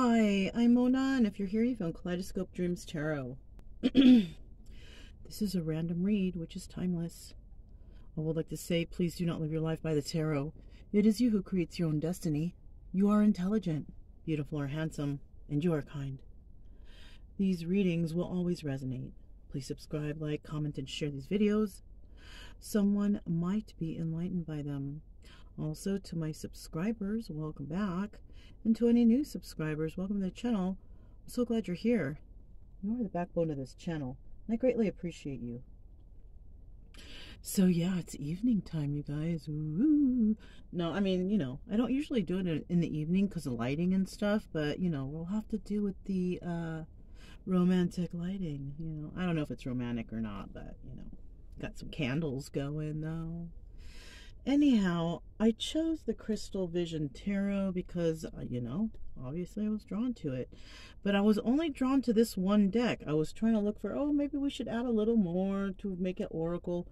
Hi, I'm Mona, and if you're here, you've found Kaleidoscope Dreams Tarot. this is a random read, which is timeless. I would like to say, please do not live your life by the tarot. It is you who creates your own destiny. You are intelligent, beautiful, or handsome, and you are kind. These readings will always resonate. Please subscribe, like, comment, and share these videos. Someone might be enlightened by them. Also, to my subscribers, welcome back. And to any new subscribers, welcome to the channel. I'm so glad you're here. You are the backbone of this channel, and I greatly appreciate you. So yeah, it's evening time, you guys. Ooh. No, I mean, you know, I don't usually do it in the evening because of lighting and stuff, but you know, we'll have to do with the uh, romantic lighting. You know, I don't know if it's romantic or not, but you know, got some candles going though. Anyhow, I chose the Crystal Vision Tarot because, uh, you know, obviously I was drawn to it. But I was only drawn to this one deck. I was trying to look for, oh, maybe we should add a little more to make it Oracle.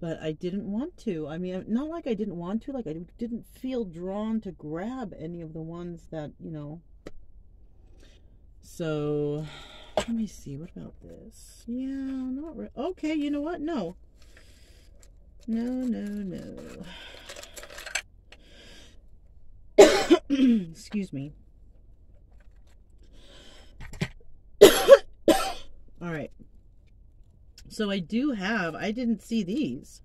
But I didn't want to. I mean, not like I didn't want to. Like, I didn't feel drawn to grab any of the ones that, you know. So, let me see. What about this? Yeah, not really. Okay, you know what? No. No, no, no. Excuse me. All right. So I do have, I didn't see these.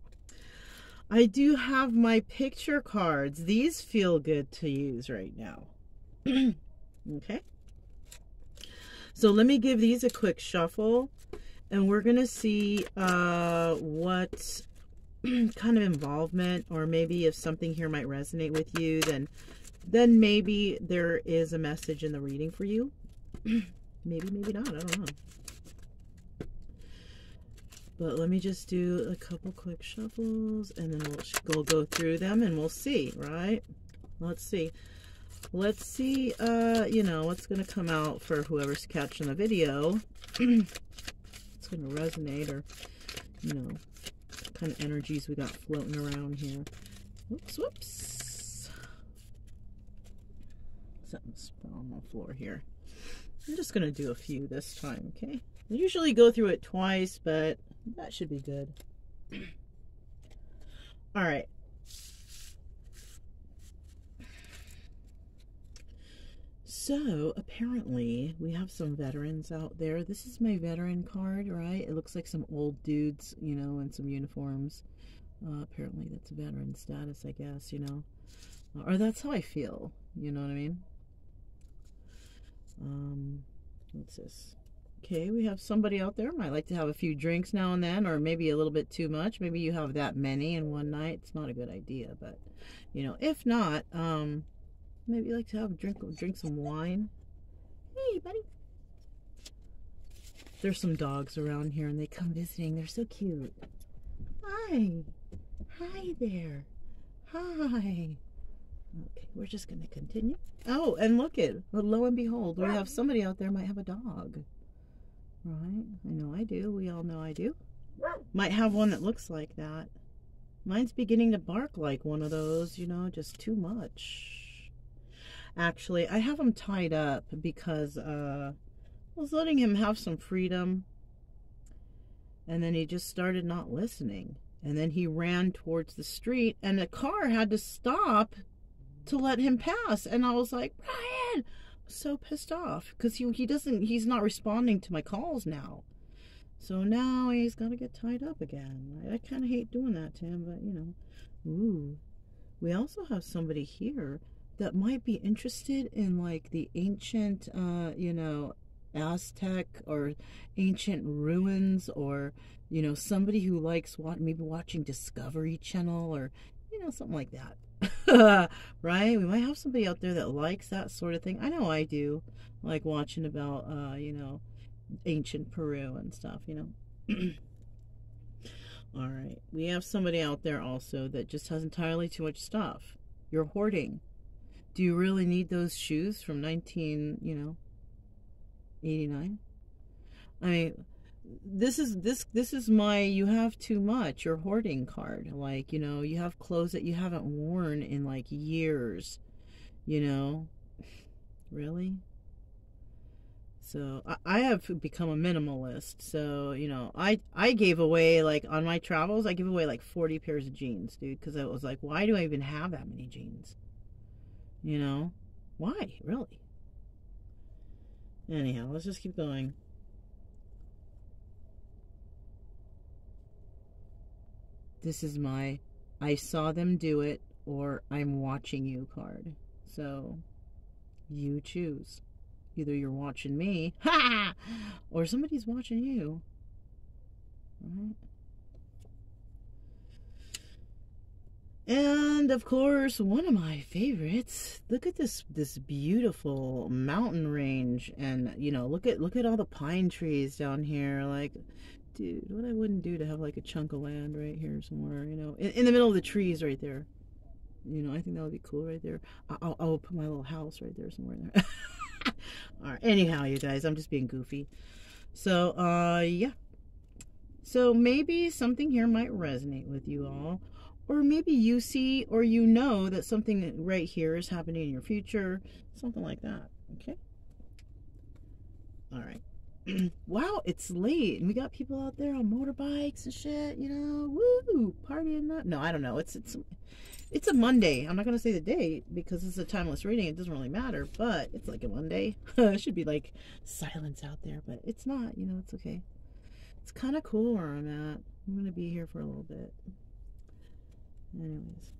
I do have my picture cards. These feel good to use right now. okay. So let me give these a quick shuffle and we're going to see uh, what kind of involvement or maybe if something here might resonate with you then then maybe there is a message in the reading for you. Maybe maybe not i don't know. But let me just do a couple quick shuffles and then we'll, we'll go through them and we'll see right? Let's see. Let's see uh you know what's gonna come out for whoever's catching the video. It's gonna resonate or you know kind of energies we got floating around here. Whoops, whoops. Something's on the floor here. I'm just going to do a few this time, okay? I usually go through it twice, but that should be good. All right. So apparently we have some veterans out there. This is my veteran card, right? It looks like some old dudes, you know, in some uniforms. Uh, apparently that's veteran status, I guess, you know. Or that's how I feel, you know what I mean? Um, what's this? Okay, we have somebody out there might like to have a few drinks now and then, or maybe a little bit too much. Maybe you have that many in one night. It's not a good idea, but, you know, if not, um, Maybe you like to have a drink, drink some wine. Hey, buddy. There's some dogs around here and they come visiting. They're so cute. Hi. Hi there. Hi. Okay, we're just going to continue. Oh, and look it. Lo and behold, we have somebody out there might have a dog. Right? I know I do. We all know I do. Might have one that looks like that. Mine's beginning to bark like one of those, you know, just too much. Actually, I have him tied up because uh, I was letting him have some freedom. And then he just started not listening. And then he ran towards the street, and the car had to stop to let him pass. And I was like, Brian, so pissed off because he he doesn't he's not responding to my calls now. So now he's got to get tied up again. I, I kind of hate doing that to him, but you know. Ooh. We also have somebody here that might be interested in like the ancient, uh, you know, Aztec or ancient ruins or, you know, somebody who likes what maybe watching Discovery Channel or, you know, something like that. right? We might have somebody out there that likes that sort of thing. I know I do. Like watching about, uh, you know, ancient Peru and stuff, you know. All right. We have somebody out there also that just has entirely too much stuff. You're hoarding do you really need those shoes from 19, you know, 89? I mean, this is this this is my you have too much your hoarding card like you know you have clothes that you haven't worn in like years you know really So I, I have become a minimalist. So you know, I I gave away like on my travels, I give away like forty pairs of jeans, dude, because I was like, why do I even have that many jeans? You know, why really? Anyhow, let's just keep going. This is my I saw them do it or I'm watching you card. So you choose. Either you're watching me, ha, or somebody's watching you. Right? And of course, one of my favorites. Look at this this beautiful mountain range and you know, look at look at all the pine trees down here like dude, what I wouldn't do to have like a chunk of land right here somewhere, you know, in, in the middle of the trees right there. You know, I think that would be cool right there. I'll, I'll put my little house right there somewhere there. All right. Anyhow, you guys, I'm just being goofy. So, uh, yeah. So maybe something here might resonate with you all. Or maybe you see or you know that something right here is happening in your future. Something like that. Okay? All right. wow, it's late and we got people out there on motorbikes and shit, you know, woo, partying up. No, I don't know. It's it's it's a Monday. I'm not gonna say the date because it's a timeless reading. It doesn't really matter, but it's like a Monday. it should be like silence out there, but it's not. You know, it's okay. It's kind of cool where I'm at. I'm gonna be here for a little bit. Anyways.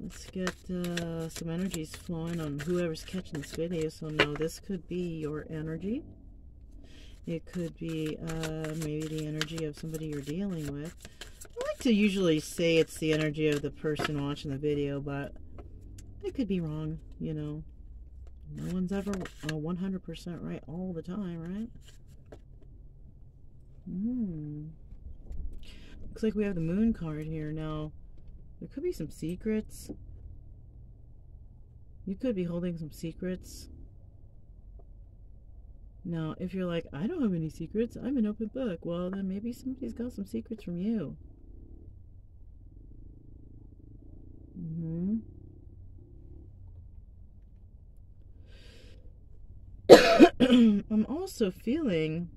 Let's get uh, some energies flowing on whoever's catching this video. So no, this could be your energy. It could be uh, maybe the energy of somebody you're dealing with. I like to usually say it's the energy of the person watching the video, but I could be wrong, you know. No one's ever 100% right all the time, right? Hmm. Looks like we have the moon card here. Now, there could be some secrets. You could be holding some secrets. Now, if you're like, I don't have any secrets, I'm an open book, well, then maybe somebody's got some secrets from you. Mm-hmm. I'm also feeling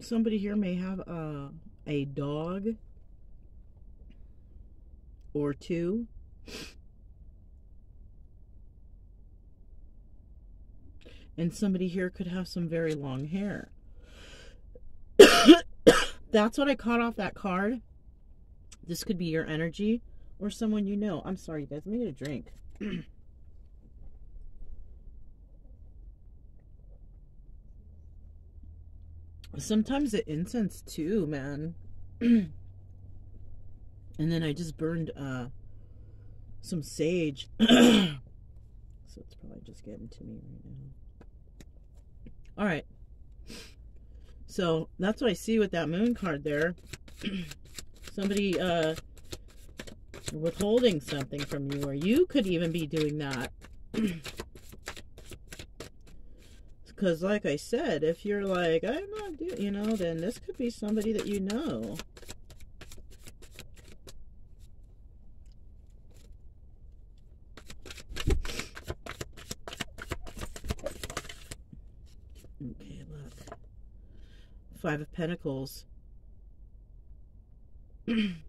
somebody here may have a, a dog or two. And somebody here could have some very long hair. That's what I caught off that card. This could be your energy or someone you know. I'm sorry, guys. Let me get a drink. Sometimes the incense too, man. and then I just burned uh some sage. so it's probably just getting to me right now. Alright. So that's what I see with that moon card there. Somebody uh withholding something from you, or you could even be doing that. Because, like I said, if you're like, I'm not doing, you know, then this could be somebody that you know. Okay, look. Five of Pentacles.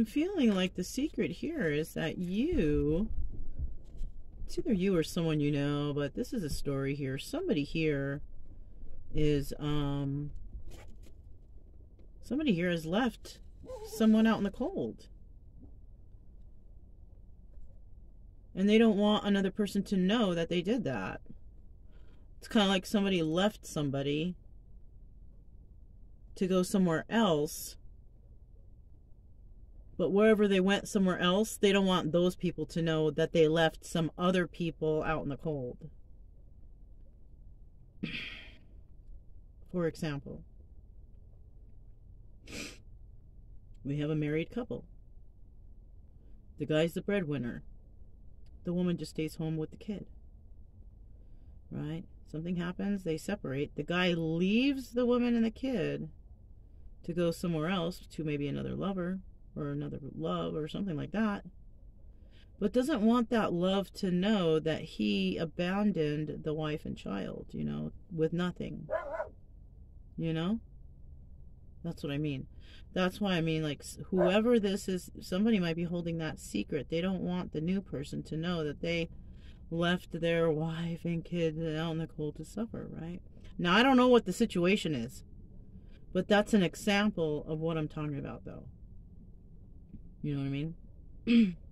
I'm feeling like the secret here is that you, it's either you or someone you know, but this is a story here. Somebody here is, um, somebody here has left someone out in the cold. And they don't want another person to know that they did that. It's kind of like somebody left somebody to go somewhere else but wherever they went somewhere else, they don't want those people to know that they left some other people out in the cold. For example, we have a married couple. The guy's the breadwinner. The woman just stays home with the kid. Right? Something happens, they separate. The guy leaves the woman and the kid to go somewhere else to maybe another lover or another love or something like that. But doesn't want that love to know that he abandoned the wife and child, you know, with nothing. You know? That's what I mean. That's why I mean, like, whoever this is, somebody might be holding that secret. They don't want the new person to know that they left their wife and kid out in the cold to suffer, right? Now, I don't know what the situation is, but that's an example of what I'm talking about, though. You know what I mean?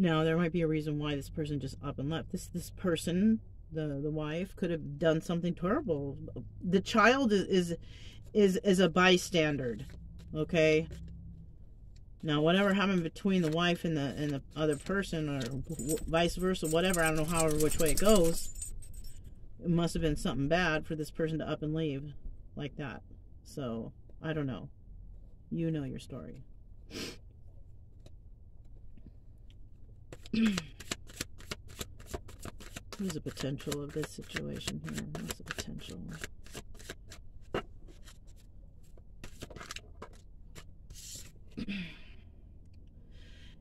Now there might be a reason why this person just up and left. This this person, the the wife, could have done something terrible. The child is is is, is a bystander. Okay. Now whatever happened between the wife and the and the other person, or vice versa, whatever I don't know however which way it goes. It must have been something bad for this person to up and leave like that. So I don't know. You know your story. What's the potential of this situation here? What's the potential?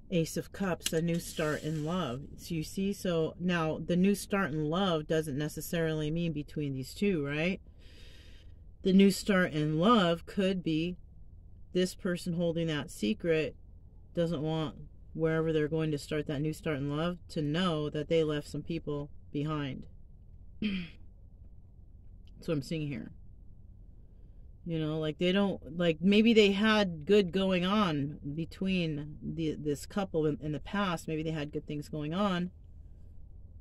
Ace of Cups, a new start in love. So you see, so now the new start in love doesn't necessarily mean between these two, right? The new start in love could be this person holding that secret doesn't want wherever they're going to start that new start in love to know that they left some people behind. That's what I'm seeing here. You know, like they don't like maybe they had good going on between the this couple in, in the past. Maybe they had good things going on,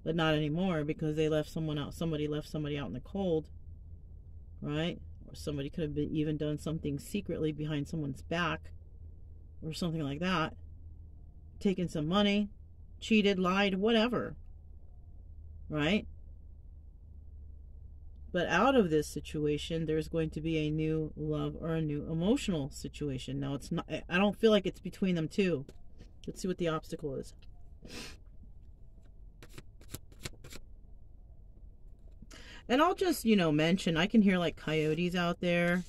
but not anymore because they left someone out. Somebody left somebody out in the cold, right? Or somebody could have been, even done something secretly behind someone's back, or something like that taken some money, cheated, lied, whatever. Right? But out of this situation, there's going to be a new love or a new emotional situation. Now, it's not, I don't feel like it's between them two. Let's see what the obstacle is. And I'll just, you know, mention I can hear like coyotes out there.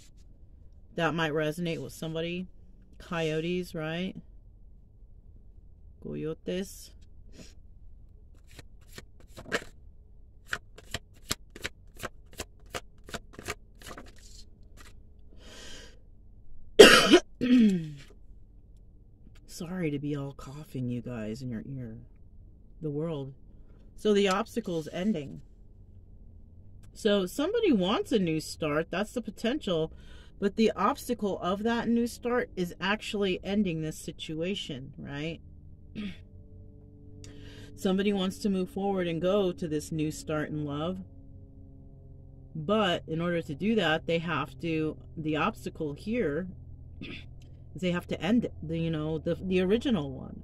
That might resonate with somebody. Coyotes, right? coyotes. Sorry to be all coughing, you guys, in your ear. The world. So the obstacle's ending. So somebody wants a new start. That's the potential. But the obstacle of that new start is actually ending this situation, right? Somebody wants to move forward and go to this new start in love. But in order to do that, they have to, the obstacle here they have to end the, you know, the, the original one.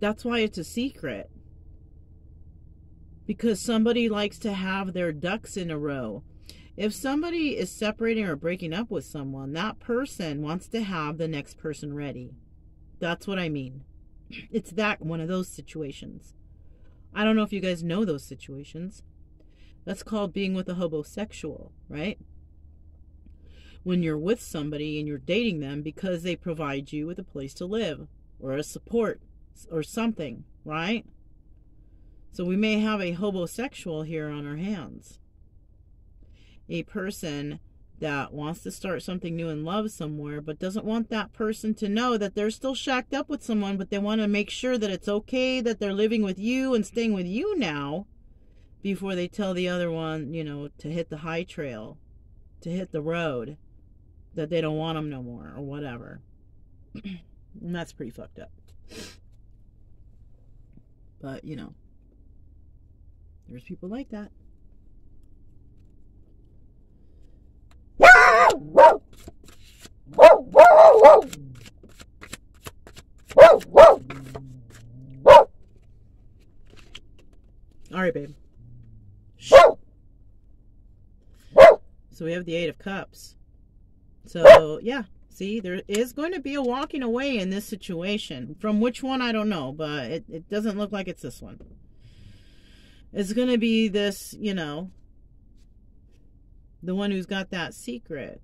That's why it's a secret. Because somebody likes to have their ducks in a row. If somebody is separating or breaking up with someone, that person wants to have the next person ready. That's what I mean. It's that one of those situations. I don't know if you guys know those situations. That's called being with a hobosexual, right? When you're with somebody and you're dating them because they provide you with a place to live or a support or something, right? So we may have a hobosexual here on our hands. A person that wants to start something new and love somewhere, but doesn't want that person to know that they're still shacked up with someone, but they want to make sure that it's okay that they're living with you and staying with you now before they tell the other one, you know, to hit the high trail, to hit the road, that they don't want them no more or whatever. and that's pretty fucked up. But, you know, there's people like that. All right, babe. So we have the Eight of Cups. So, yeah. See, there is going to be a walking away in this situation. From which one, I don't know, but it, it doesn't look like it's this one. It's going to be this, you know, the one who's got that secret.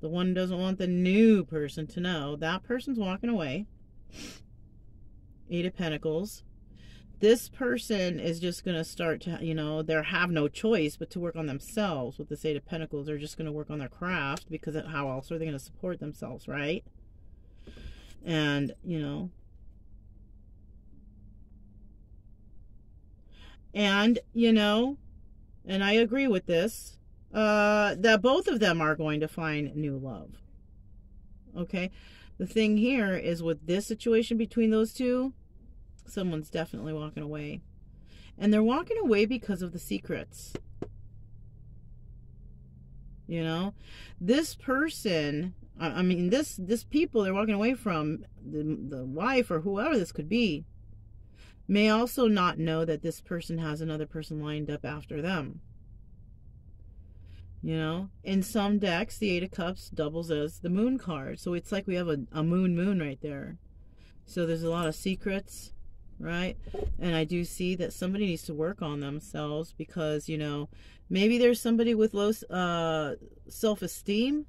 The one who doesn't want the new person to know. That person's walking away. Eight of Pentacles this person is just going to start to, you know, they have no choice but to work on themselves with the Eight of Pentacles. They're just going to work on their craft because how else are they going to support themselves, right? And, you know, and, you know, and I agree with this, uh, that both of them are going to find new love. Okay? The thing here is with this situation between those two, someone's definitely walking away. And they're walking away because of the secrets. You know, this person, I mean, this this people they're walking away from, the, the wife or whoever this could be, may also not know that this person has another person lined up after them. You know, in some decks, the Eight of Cups doubles as the Moon card. So it's like we have a, a moon moon right there. So there's a lot of secrets right? And I do see that somebody needs to work on themselves because, you know, maybe there's somebody with low uh, self esteem,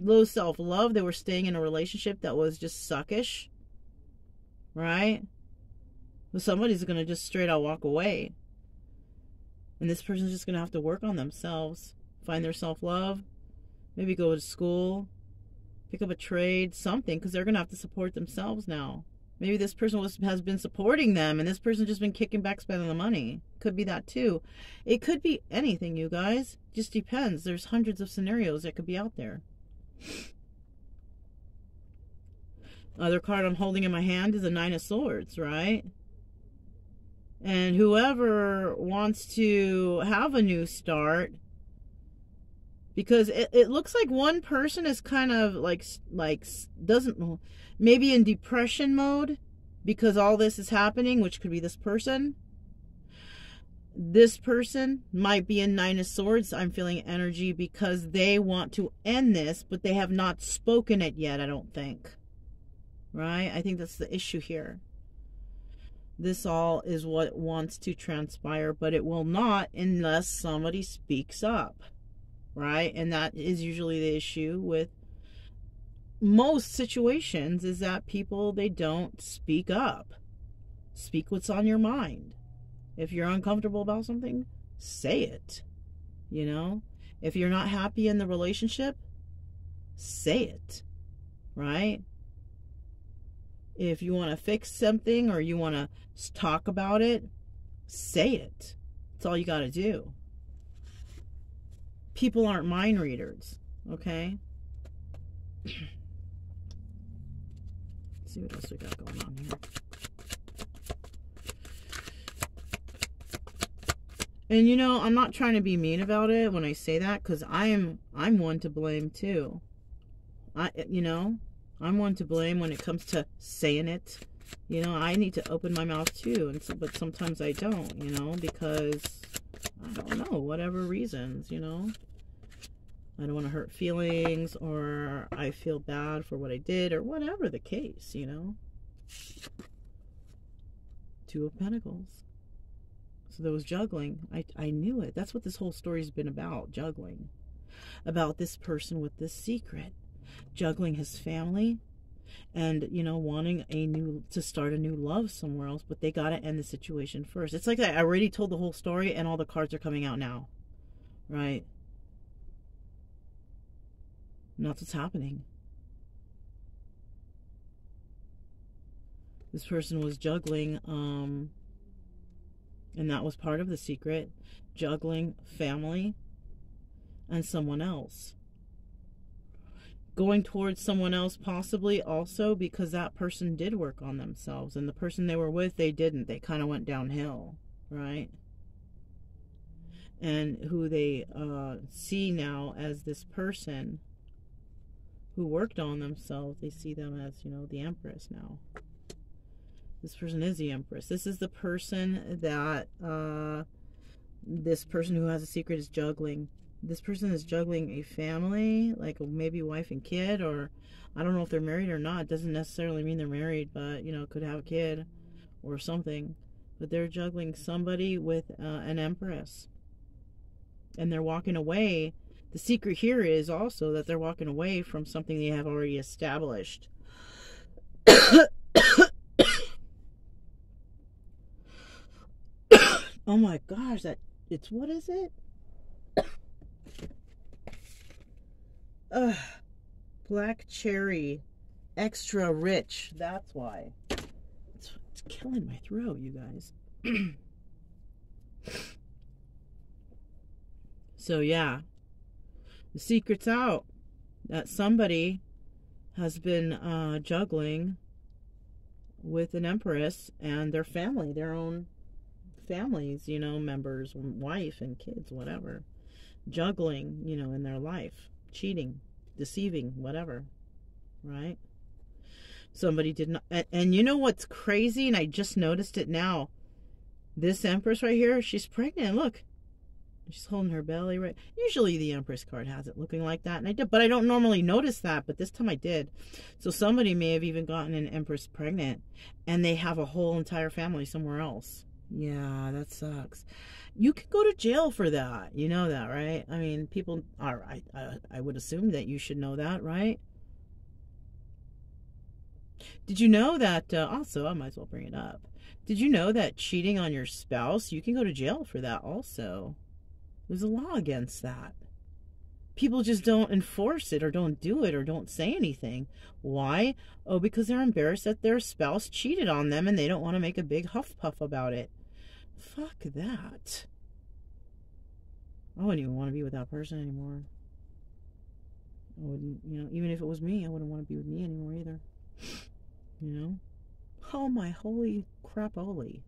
low self love. They were staying in a relationship that was just suckish, right? Well, somebody's going to just straight out walk away. And this person's just going to have to work on themselves, find their self love, maybe go to school, pick up a trade, something, because they're going to have to support themselves now. Maybe this person was, has been supporting them and this person just been kicking back spending the money. Could be that too. It could be anything, you guys. Just depends. There's hundreds of scenarios that could be out there. Other card I'm holding in my hand is a Nine of Swords, right? And whoever wants to have a new start, because it, it looks like one person is kind of like like doesn't maybe in depression mode because all this is happening, which could be this person. This person might be in Nine of Swords. I'm feeling energy because they want to end this, but they have not spoken it yet, I don't think. Right? I think that's the issue here. This all is what wants to transpire, but it will not unless somebody speaks up. Right? And that is usually the issue with most situations is that people they don't speak up. Speak what's on your mind. If you're uncomfortable about something, say it. You know, if you're not happy in the relationship, say it. Right? If you want to fix something or you want to talk about it, say it. That's all you got to do. People aren't mind readers, okay? see what else we got going on here. And you know, I'm not trying to be mean about it when I say that because I am I'm one to blame too. I you know, I'm one to blame when it comes to saying it. You know, I need to open my mouth too, and so, but sometimes I don't. You know, because I don't know whatever reasons. You know, I don't want to hurt feelings or I feel bad for what I did or whatever the case, you know. Two of Pentacles. So there was juggling. I, I knew it. That's what this whole story's been about juggling. About this person with this secret. Juggling his family and, you know, wanting a new, to start a new love somewhere else, but they got to end the situation first. It's like I already told the whole story and all the cards are coming out now. Right? And that's what's happening. This person was juggling, um, and that was part of the secret juggling family and someone else. Going towards someone else, possibly also because that person did work on themselves, and the person they were with, they didn't. They kind of went downhill, right? And who they uh, see now as this person who worked on themselves, they see them as, you know, the Empress now. This person is the Empress. This is the person that uh, this person who has a secret is juggling. This person is juggling a family, like maybe wife and kid, or I don't know if they're married or not. It doesn't necessarily mean they're married, but you know, could have a kid or something. But they're juggling somebody with uh, an Empress, and they're walking away. The secret here is also that they're walking away from something they have already established. oh my gosh, that it's what is it? Ugh. Black cherry. Extra rich. That's why. It's, it's killing my throat, you guys. so, yeah. The secret's out that somebody has been uh, juggling with an empress and their family, their own families, you know, members, wife and kids, whatever, juggling, you know, in their life, cheating, deceiving, whatever, right? Somebody did not, and, and you know what's crazy? And I just noticed it now. This Empress right here, she's pregnant. Look, she's holding her belly right. Usually the Empress card has it looking like that, and I did, but I don't normally notice that. But this time I did. So somebody may have even gotten an Empress pregnant, and they have a whole entire family somewhere else. Yeah, that sucks. You could go to jail for that. You know that, right? I mean, people are. I, I, I would assume that you should know that, right? Did you know that? Uh, also, I might as well bring it up. Did you know that cheating on your spouse, you can go to jail for that also? There's a law against that. People just don't enforce it or don't do it or don't say anything. Why? Oh, because they're embarrassed that their spouse cheated on them and they don't want to make a big huff puff about it. Fuck that. I wouldn't even want to be with that person anymore. I wouldn't, you know, even if it was me, I wouldn't want to be with me anymore either. You know? Oh my holy crap, holy.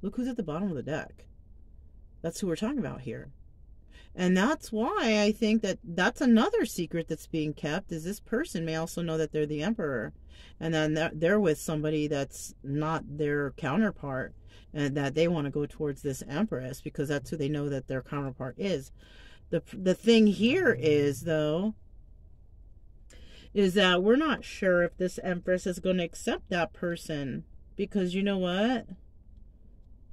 Look who's at the bottom of the deck. That's who we're talking about here. And that's why I think that that's another secret that's being kept is this person may also know that they're the emperor. And then they're, with somebody that's not their counterpart and that they want to go towards this empress because that's who they know that their counterpart is. The, the thing here is, though, is that we're not sure if this empress is going to accept that person because you know what?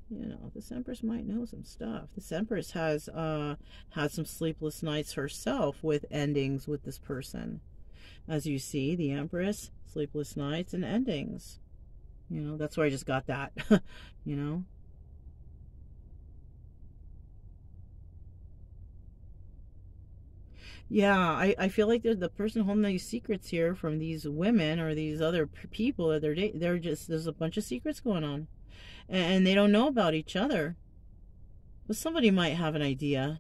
You know, this empress might know some stuff. This empress has uh had some sleepless nights herself with endings with this person. As you see, the empress, sleepless nights and endings. You know, that's where I just got that. you know? Yeah, I, I feel like the person holding these secrets here from these women or these other people that they're they're just, there's a bunch of secrets going on. And, they don't know about each other. But somebody might have an idea.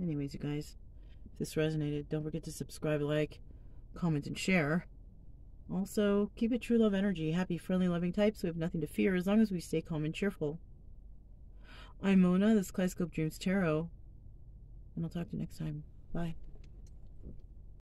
Anyways, you guys, if this resonated, don't forget to subscribe, like, comment, and share. Also, keep it true love energy. Happy, friendly, loving types. We have nothing to fear as long as we stay calm and cheerful. I'm Mona. This is Kaleidoscope Dreams Tarot. And I'll talk to you next time. Bye.